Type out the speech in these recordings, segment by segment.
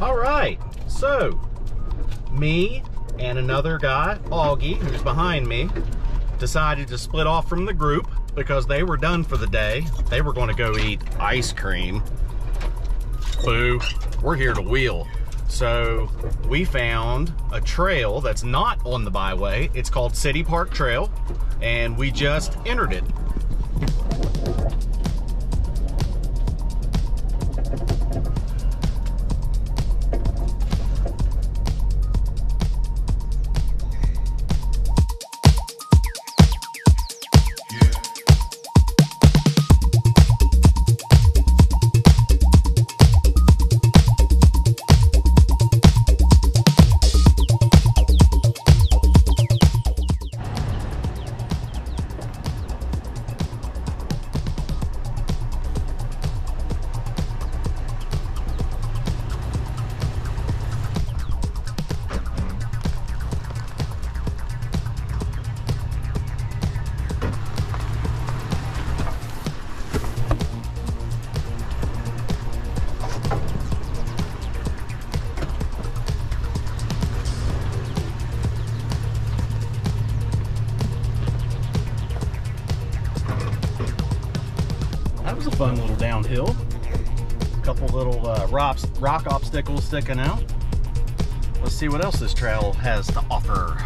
All right, so me and another guy, Augie, who's behind me, decided to split off from the group because they were done for the day. They were going to go eat ice cream. Boo, we're here to wheel. So we found a trail that's not on the byway. It's called City Park Trail, and we just entered it. Was a fun little downhill. A couple little uh, rock obstacles sticking out. Let's see what else this trail has to offer.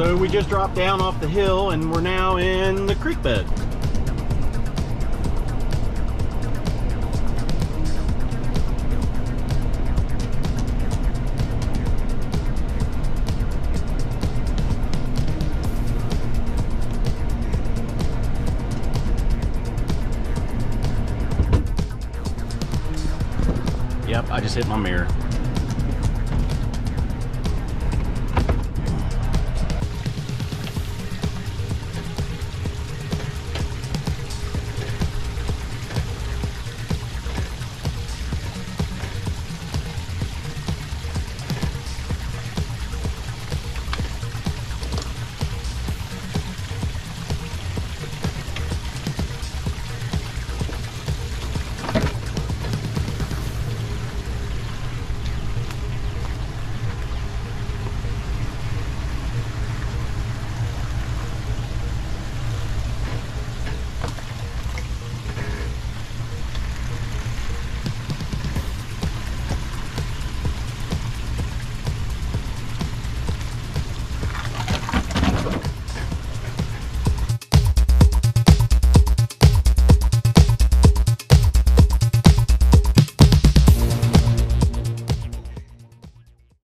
So we just dropped down off the hill and we're now in the creek bed. Yep, I just hit my mirror.